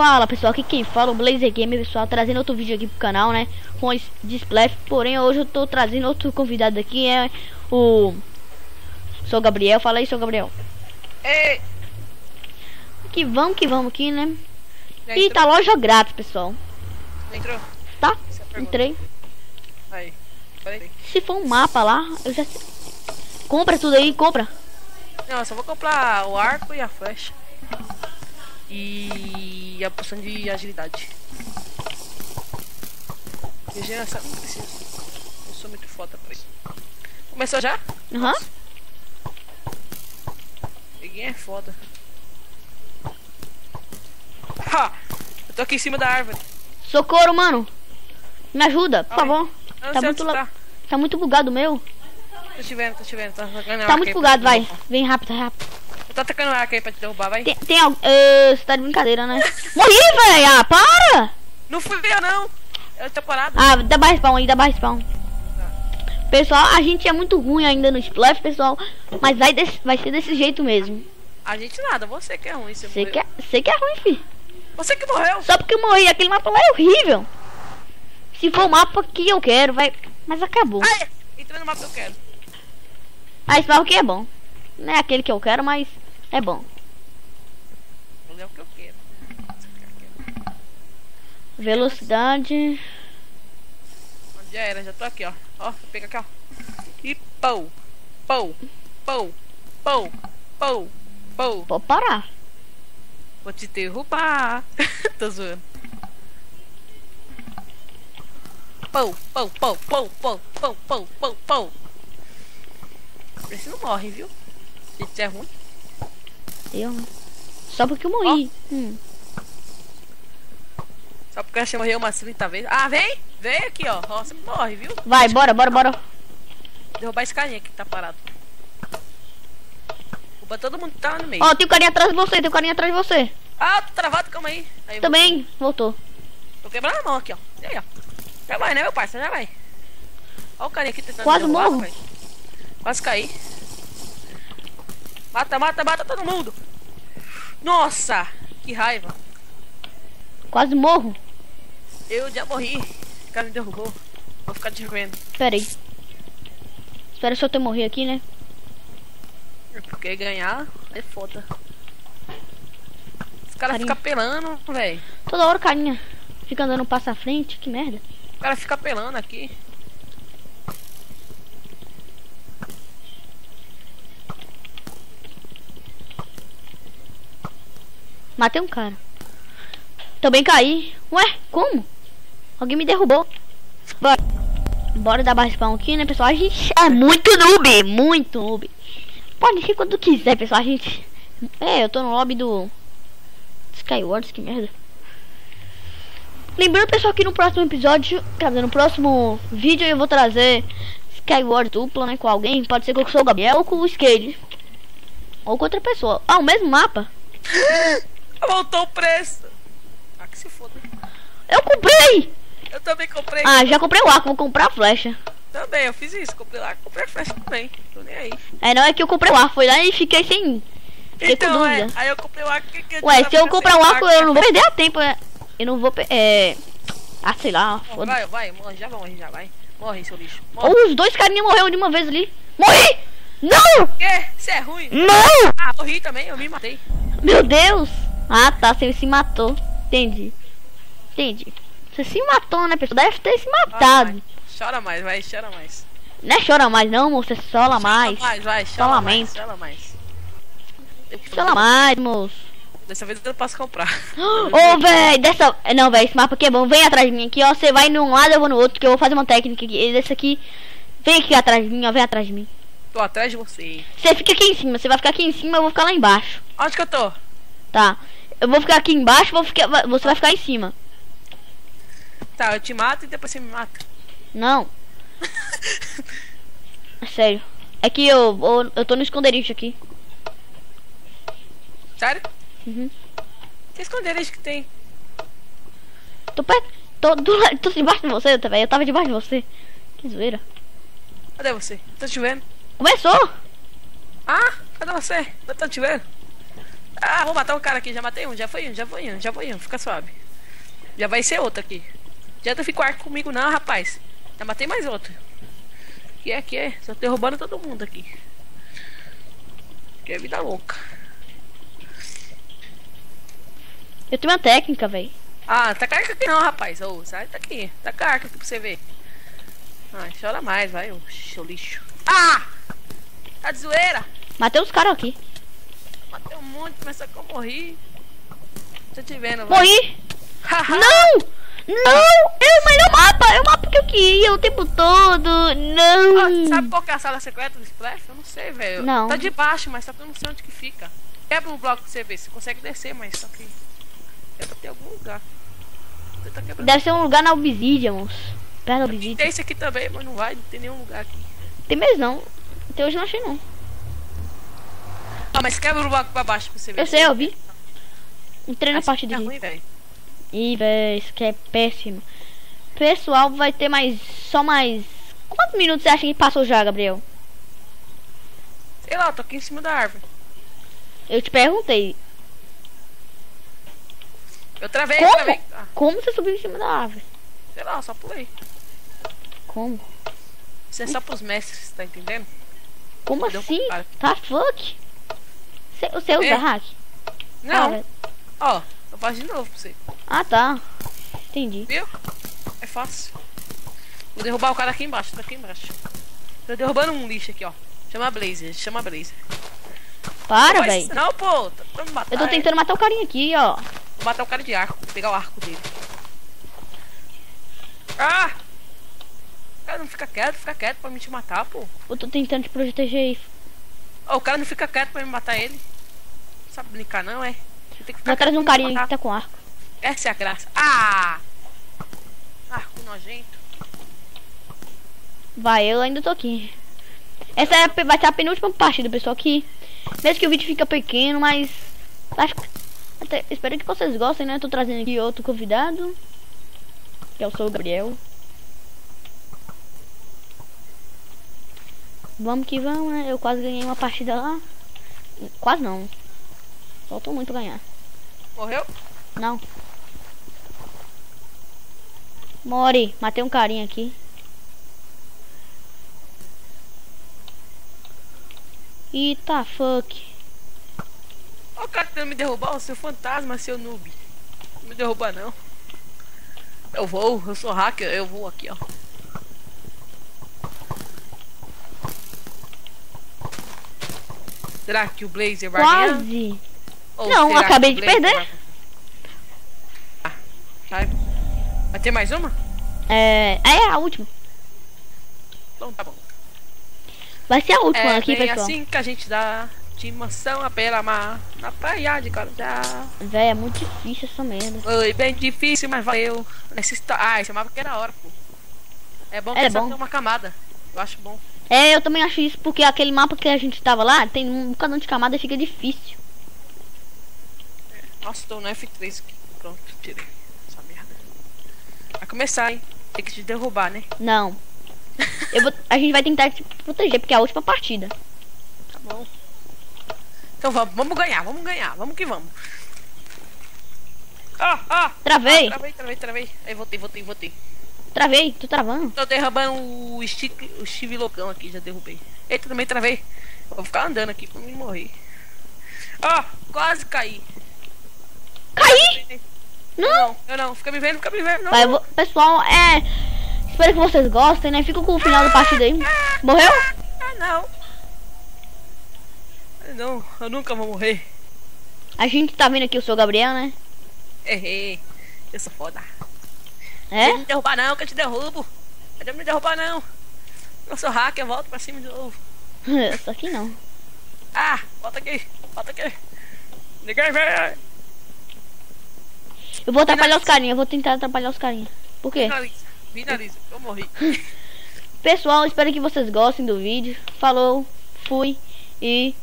Fala pessoal, aqui quem fala é o Blazer Game, pessoal, trazendo outro vídeo aqui pro canal, né? Com display, porém hoje eu tô trazendo outro convidado aqui, é o... Sou Gabriel, fala aí, sou Gabriel. Ei! Que vamos que vamos aqui, né? Já E entrou? tá loja grátis, pessoal. Entrou? Tá? É. Entrei. Aí. Se for um mapa lá, eu já. Compra tudo aí, compra. Não, eu só vou comprar o arco e a flecha. E a poção de agilidade. Regeneração não preciso. Eu sou muito foda pra isso. Começou já? Aham. Ninguém é foda. Ha! Eu tô aqui em cima da árvore. Socorro, mano. Me ajuda, por Ai. favor. Não Tá muito, la- tá. tá muito bugado o meu. Tô te vendo, tô te vendo. Tá, atacando Tá muito bugado, vai. Vem rápido, rápido. Eu tô atacando arco aí pra te derrubar, vai. Tem, tem algo. eh, Você tá de brincadeira, né? Morri, velho! Ah, para! Não fui eu, não. Eu tô parado. Ah, dá barra spawn aí, dá barra spawn. Pessoal, a gente é muito ruim ainda no Splash, pessoal. Mas vai, desse- vai ser desse jeito mesmo. A gente nada, você que é ruim. Você, que, é, você que é ruim, fi. você que morreu. Só porque eu morri, aquele mapa lá é horrível. Se for o mapa que eu quero, vai. Mas acabou. Ai, entrou no mapa que eu quero. Ah, esse mapa aqui é bom. Não é aquele que eu quero, mas é bom. Não é o que eu quero. Velocidade. Já era, já tô aqui, ó. Ó, pega aqui, ó. E pou, pou, pou, pou, pou, pou. Pode parar. Vou te derrubar. tô zoando. Pou, pou, pou, pou, pou, pou, pou, pou, pou. Esse não morre, viu? Isso é ruim. Eu. né? Só porque eu morri. Hum. Só porque você morreu umas 30 vezes. Ah, vem! Vem aqui, ó. Ó, você morre, viu? Vai, bora, bora, bora. Derrubar esse carinha aqui que tá parado. Derruba todo mundo que tá no meio. Ó, tem um carinha atrás de você, tem um carinha atrás de você. Ah, tô travado, calma aí. aí Também, voltou. Tô quebrando a mão aqui, ó. E aí, ó. Já vai, né, meu parceiro? Já vai. Ó o carinha aqui tentando Quase derrubar, morro. Quase caí. Mata, mata, mata todo mundo. Nossa, que raiva. Quase morro. Eu já morri. O cara me derrubou. Vou ficar te vendo. Pera aí. Espera só eu morrido aqui, né? Porque ganhar é foda. Os caras ficam pelando, velho. Toda hora o carinha fica andando um passo à frente, que merda. O cara fica pelando aqui. Matei um cara. Também caí. Ué, como? Alguém me derrubou. Bora. Bora dar barra spawn aqui, né, pessoal? A gente é muito noob, muito noob. Pode ser quando quiser, pessoal. A gente... É, eu tô no lobby do... Skywars, que merda. Lembrando, pessoal, que no próximo episódio, quer dizer, no próximo vídeo eu vou trazer Skyward dupla, né, com alguém. Pode ser que eu sou o Gabriel ou com o Skate. Ou com outra pessoa. Ah, o mesmo mapa. Voltou o preço. Ah, que se foda. Eu comprei! Eu também comprei. Ah, já comprei o arco, vou comprar a flecha. Também, eu fiz isso. Comprei lá, comprei a flecha também. Tô nem aí. É, não é que eu comprei o arco, foi lá e fiquei sem. Fiquei Então, é. Aí eu comprei o arco. Que, que Ué, se eu pra comprar o arco, eu não vou perder a tempo. é. Eu não vou. É. Ah, sei lá, foda Vai, vai, morre, já vai morrer, já vai. Morre, seu lixo. Morre. Os dois carinhas morreram de uma vez ali. Morri! Não! Quê? Você é ruim? Não! Ah, morri também, eu me matei. Meu Deus! Ah, tá, você se matou. Entendi. Entendi. Você se matou, né, pessoal? Deve ter se matado. Chora mais, vai, chora mais. Não é chora mais, não, moço. É sola mais. Chora mais, vai, chora mais, lamento. chora mais. Sola mais, moço. Dessa vez eu posso comprar. Ô, véi, dessa. Não, véi, esse mapa aqui é bom. Vem atrás de mim aqui, ó. Você vai num lado, eu vou no outro, que eu vou fazer uma técnica aqui. Esse aqui. Vem aqui atrás de mim, ó. Vem atrás de mim. Tô atrás de você. Você fica aqui em cima, você vai ficar aqui em cima, eu vou ficar lá embaixo. Onde que eu tô? Tá. Eu vou ficar aqui embaixo, vou ficar, você vai ficar em cima. Tá, eu te mato e depois você me mata. Não. É sério. É que eu, eu, eu tô no esconderijo aqui. Sério? Uhum. Que esconderijo que tem? Tô perto. Tô, do, la- tô debaixo de você, tá, velho. Eu tava debaixo de você. Que zoeira. Cadê você? Tô te vendo. Começou! Ah, cadê você? Eu tô te vendo. Ah, vou matar um cara aqui, já matei um, já foi um, já foi um, já foi um, fica suave. Já vai ser outro aqui. Já tu ficar comigo não, rapaz. Já matei mais outro. Que é, que é? Só derrubando todo mundo aqui. Que é vida louca. Eu tenho uma técnica, velho. Ah, tá carca aqui não, rapaz. Ô, sai daqui. Tá carca aqui pra você ver. Ai, chora mais, vai, ô seu lixo. Ah! Tá de zoeira? Matei os caras aqui. Um monte, mas só que eu morri. Tô te vendo, vai. Morri! Não! Não! É o melhor mapa! É o mapa que eu queria o tempo todo! Não! Ah, sabe qual que é a sala secreta do Splash? Eu não sei, velho. Não. Tá de baixo, mas só que eu não sei onde que fica. Quebra o bloco pra você ver. Você consegue descer, mas só que. É pra ter algum lugar. Tá. Deve ser um lugar na Obsidian, moço. Perto da Obsidian. Tem esse aqui também, mas não vai, não tem nenhum lugar aqui. Tem mesmo não. Até hoje não achei não. Ah, mas quebra o bloco pra baixo pra você ver. Eu sei, eu vi. Entrei na partida é aqui. ruim, velho. Ih, véi, isso que é péssimo. Pessoal, vai ter mais. Só mais. Quantos minutos você acha que passou já, Gabriel? Sei lá, eu tô aqui em cima da árvore. Eu te perguntei. Eu travei, Como? travei. Ah, Como você subiu em cima da árvore? sei lá, só pulei. Como? Isso é só pros mestres, tá entendendo? Como Deu assim? Tá fuck? Você, você usa É. hack? Não, Cara, ó, eu faço de novo pra você. Ah, tá. Entendi. Viu? É fácil. Vou derrubar o cara aqui embaixo, tá aqui embaixo. Tô derrubando um lixo aqui, ó. Chama Blazer, chama Blazer. Para, velho. Não, pô, tá tentando matar. Eu tô tentando matar o carinha aqui, ó. Vou matar o cara de arco, vou pegar o arco dele. Ah! Cara não fica quieto, fica quieto pra me te matar, pô. Eu tô tentando te proteger aí. Ó, o cara não fica quieto pra me matar ele. Não sabe brincar não, é? Tem que atrás de um carinha que tá com arco. Essa é a graça. Ah! Arco nojento. Vai, eu ainda tô aqui. Essa é, a vai ser a penúltima partida, pessoal, que mesmo que o vídeo fica pequeno, mas acho até- espero que vocês gostem, né? Tô trazendo aqui outro convidado, que eu sou o Gabriel. Vamos que vamos, né? Eu quase ganhei uma partida lá. Quase não. Faltou muito ganhar. Morreu? Não. Mori, matei um carinha aqui. Eita fuck. Ó, o cara tentando me derrubar, o seu fantasma, seu noob. Não me derruba não. Eu vou, eu sou hacker, eu vou aqui, ó. Será que o Blazer vai ganhar? Quase. Não, acabei de perder. vai- Ah, vai. Vai ter mais uma? É, é a última. Então tá bom. Vai ser a última É aqui, pessoal. assim que a gente dá de mansão à beira-mar na praia de Guarujá. Véi, é muito difícil essa merda. Foi bem difícil, mas valeu. Nessa história. Ah, mapa que era hora, pô. É bom que É só bom. tem uma camada. Eu acho bom. É, eu também acho isso porque aquele mapa que a gente tava lá tem um bocadão de camada e fica difícil. Nossa, tô no F3 aqui. Pronto, tirei essa merda. Vai começar, hein? Tem que te derrubar, né? Não. Eu vou, a gente vai tentar te proteger porque é a última partida. Tá bom. Então vamos, vamos ganhar, vamos ganhar, vamos que vamos. Ah, ah! Travei. Ah, travei, travei, travei. Aí voltei, voltei, voltei. Travei, tô travando. Tô derrubando o Steve, o Steve loucão aqui, já derrubei. Eita, também travei. Vou ficar andando aqui pra me morrer. Ó, quase caí. Caí! Não! não, eu não. Fica me vendo, fica me vendo. Não, Vai, não. pessoal, é. Espero que vocês gostem, né? Fica com o final da partida aí. Morreu? Ah, não. Ah, Não, eu nunca vou morrer. A gente tá vendo aqui o seu Gabriel, né? Errei. Eu sou foda. É? Não me derrubar não, que eu te derrubo. Não me derrubar não. Eu sou hacker, volto pra cima de novo. Isso aqui não. Ah, volta aqui, volta aqui. Ninguém vem. Eu vou atrapalhar os carinhas, eu vou tentar atrapalhar os carinhas. Por quê? Finaliza, finaliza. Eu morri. Pessoal, espero que vocês gostem do vídeo. Falou, fui e